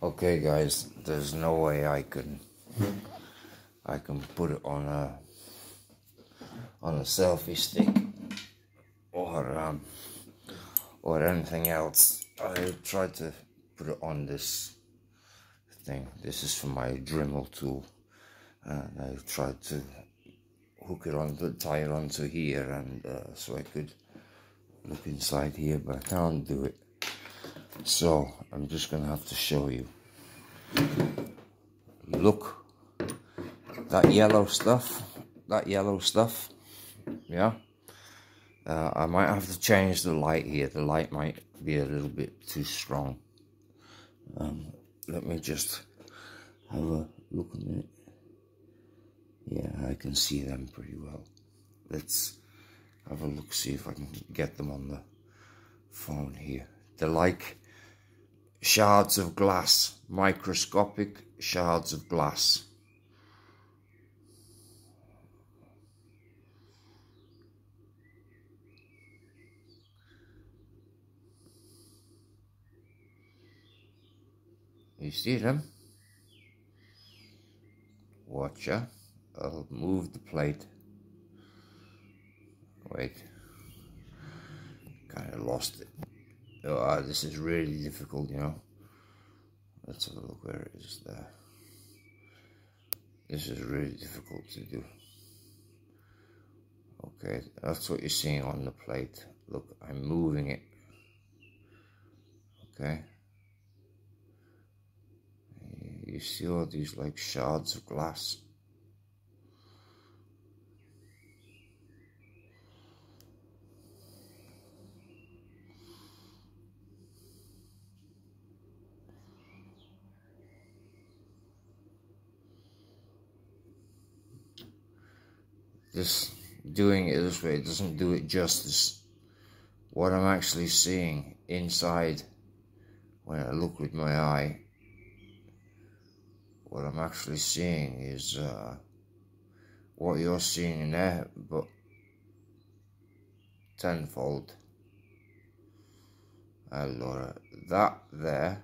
Okay guys, there's no way I can I can put it on a on a selfie stick or um or anything else. I tried to put it on this thing. This is for my Dremel tool and I tried to hook it on, tie it onto here and uh, so I could look inside here but I can't do it so I'm just gonna have to show you. Look that yellow stuff that yellow stuff yeah? Uh, I might have to change the light here. The light might be a little bit too strong. Um, let me just have a look a minute yeah I can see them pretty well. Let's have a look see if I can get them on the phone here. They're like shards of glass, microscopic shards of glass. You see them? Watch ya. I'll move the plate. Wait. Kind of lost it. Oh, ah, this is really difficult, you know. Let's have a look where it is there. This is really difficult to do. Okay, that's what you're seeing on the plate. Look, I'm moving it. Okay. You see all these like shards of glass. Just doing it this way doesn't do it justice. What I'm actually seeing inside when I look with my eye, what I'm actually seeing is uh, what you're seeing in there, but tenfold. Allora, that there.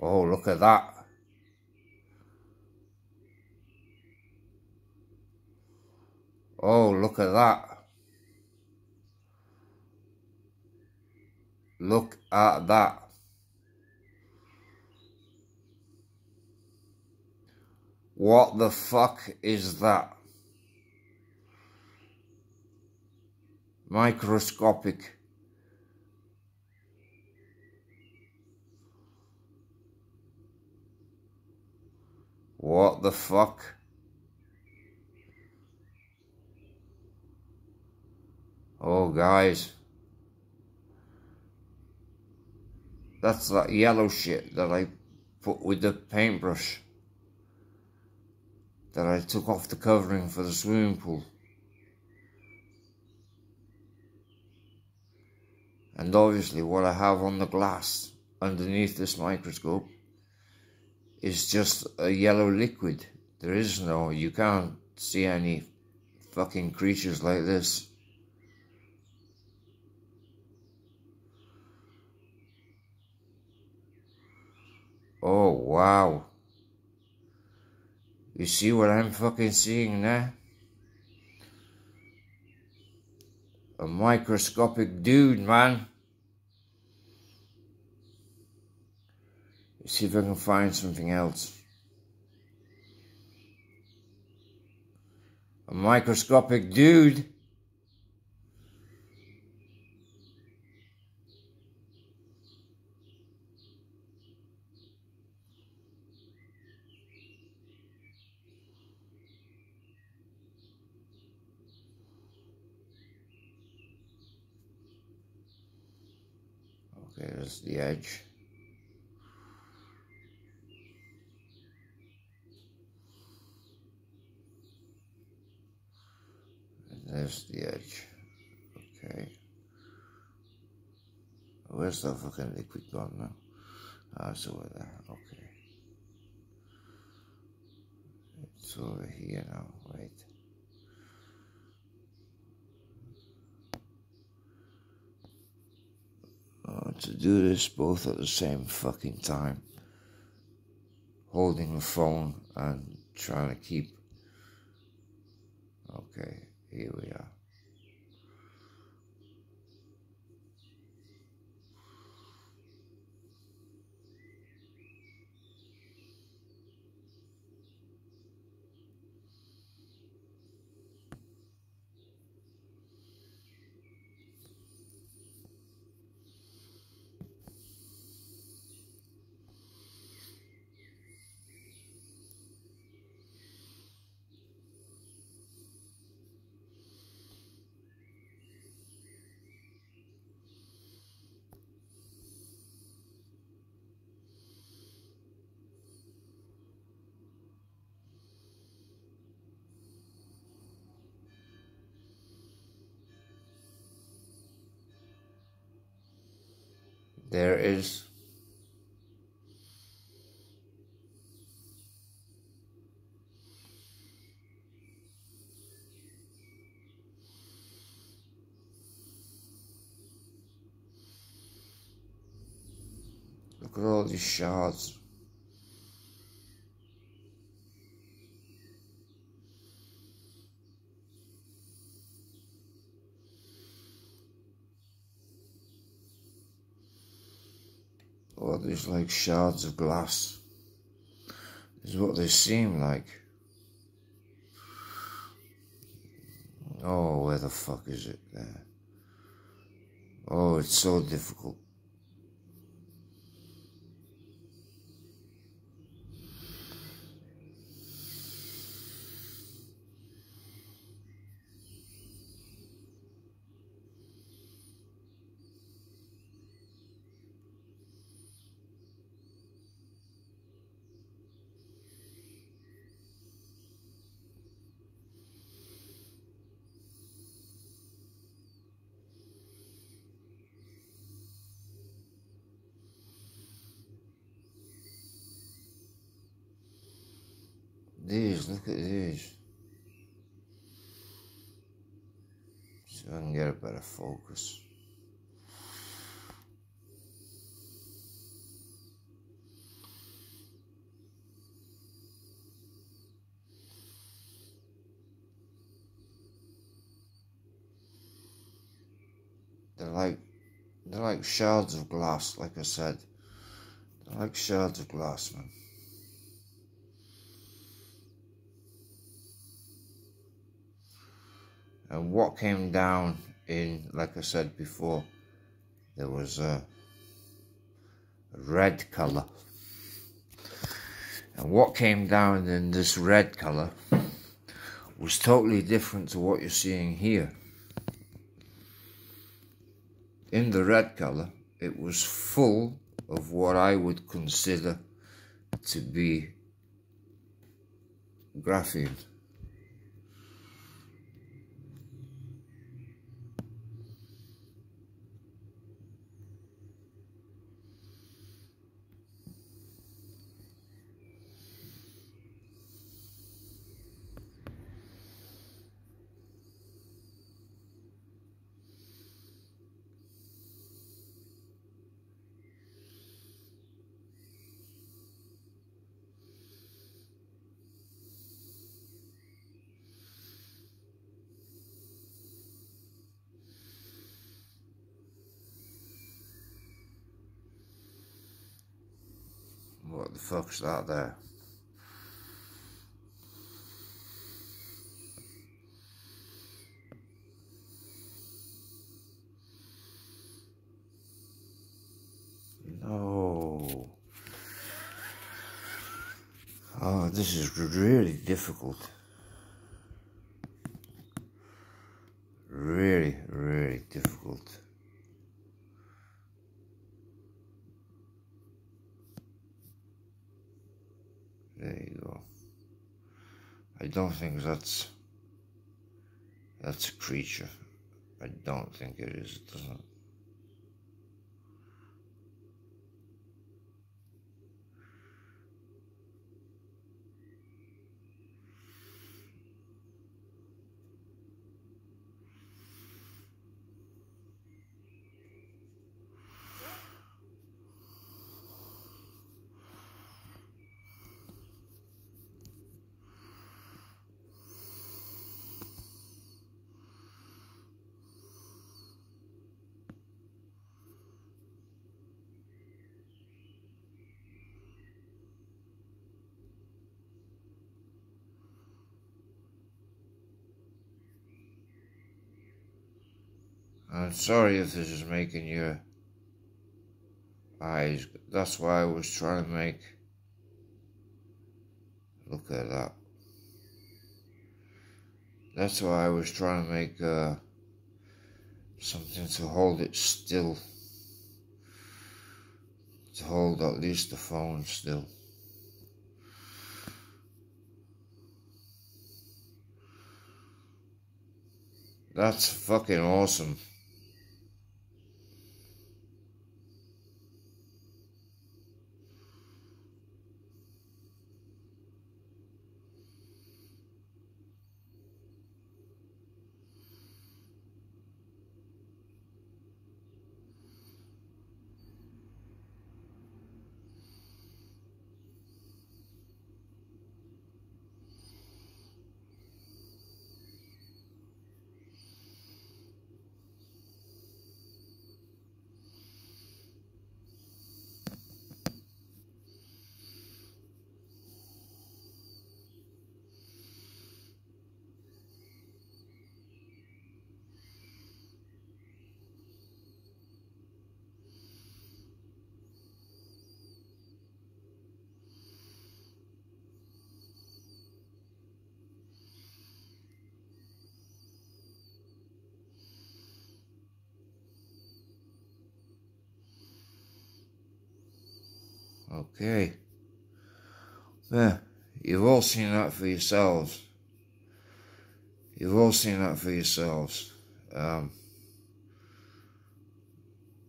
Oh, look at that. Oh, look at that. Look at that. What the fuck is that? Microscopic. What the fuck? Oh, guys. That's that yellow shit that I put with the paintbrush. That I took off the covering for the swimming pool. And obviously what I have on the glass underneath this microscope is just a yellow liquid. There is no, you can't see any fucking creatures like this. Oh, wow. You see what I'm fucking seeing now? A microscopic dude, man. Let's see if I can find something else. A microscopic dude. There's the edge. And there's the edge. Okay. Where's the fucking liquid gone now? Ah, it's over there. Okay. It's over here now. Wait. Oh want to do this both at the same fucking time. Holding the phone and trying to keep. Okay, here we are. There is Look at all these shards. Or there's like shards of glass. Is what they seem like. Oh where the fuck is it? There. Oh it's so difficult Look at these. So I can get a better focus. They're like they're like shards of glass, like I said. They're like shards of glass, man. And what came down in like I said before there was a red color. And what came down in this red color was totally different to what you're seeing here. In the red color it was full of what I would consider to be graphene What the fuck's that there? No. Oh, this is really difficult. Really, really difficult. There you go. I don't think that's that's a creature. I don't think it is. It doesn't. I'm sorry if this is making your eyes. That's why I was trying to make. Look at that. That's why I was trying to make uh, something to hold it still. To hold at least the phone still. That's fucking awesome. Okay. There. You've all seen that for yourselves. You've all seen that for yourselves. Um,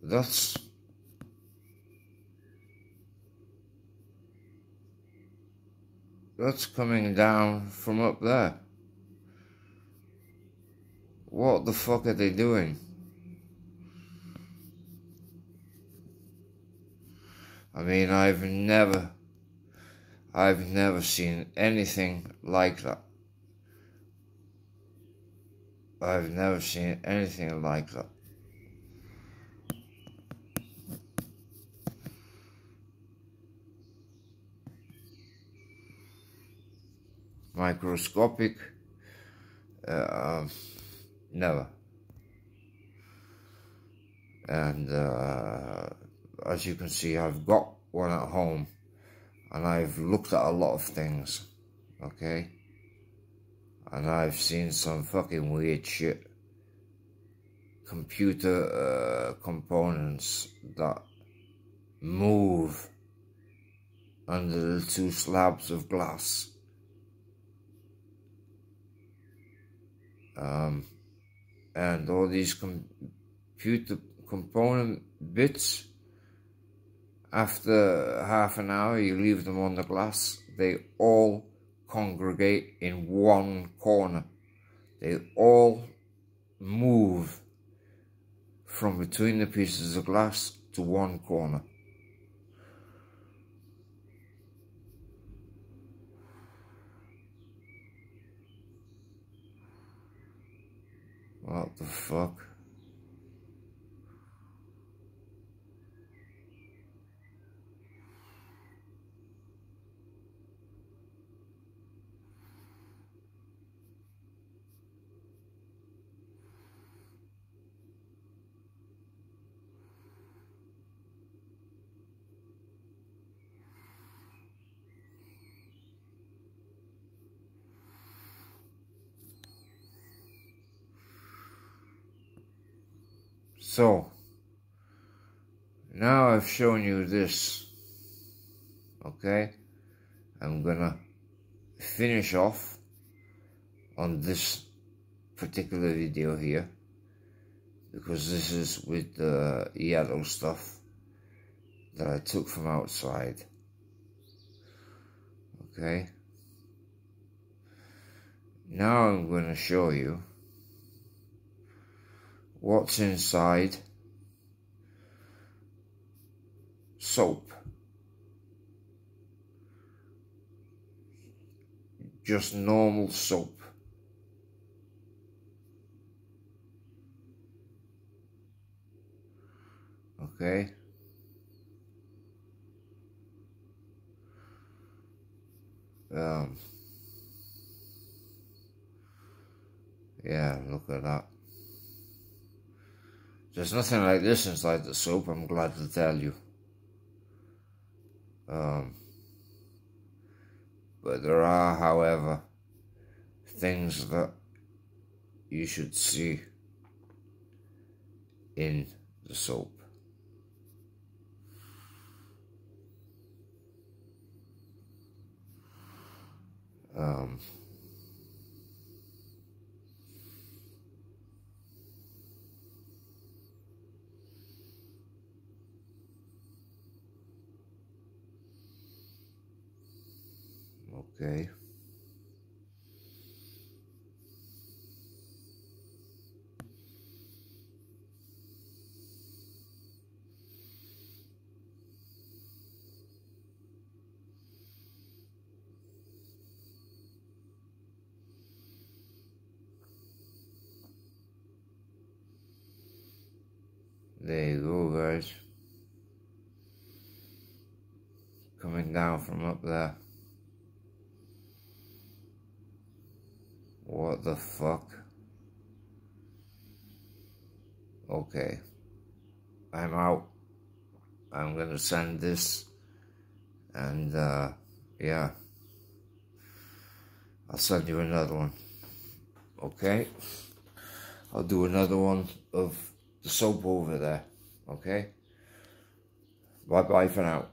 that's that's coming down from up there. What the fuck are they doing? I mean, I've never, I've never seen anything like that. I've never seen anything like that. Microscopic, uh, never. And, uh, as you can see, I've got one at home and I've looked at a lot of things, okay? And I've seen some fucking weird shit. Computer uh, components that move under the two slabs of glass. Um, and all these computer component bits after half an hour, you leave them on the glass, they all congregate in one corner. They all move from between the pieces of glass to one corner. What the fuck? So, now I've shown you this, okay? I'm gonna finish off on this particular video here because this is with the yellow stuff that I took from outside. Okay. Now I'm going to show you what's inside soap. Just normal soap. Okay. Um, yeah, look at that. There's nothing like this inside the soap, I'm glad to tell you. Um, but there are, however, things that you should see in the soap. Um, okay. There you go, guys. Coming down from up there. What the fuck? Okay. I'm out. I'm gonna send this. And, uh, yeah. I'll send you another one. Okay? I'll do another one of the soap over there. Okay? Bye bye for now.